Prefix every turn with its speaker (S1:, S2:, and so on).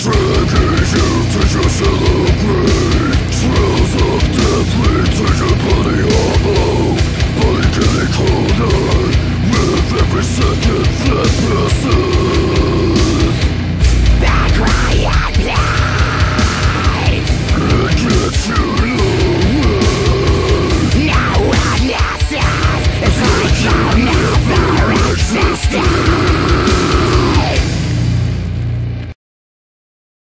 S1: Tragedies you teach us celebrate Thrills of death to your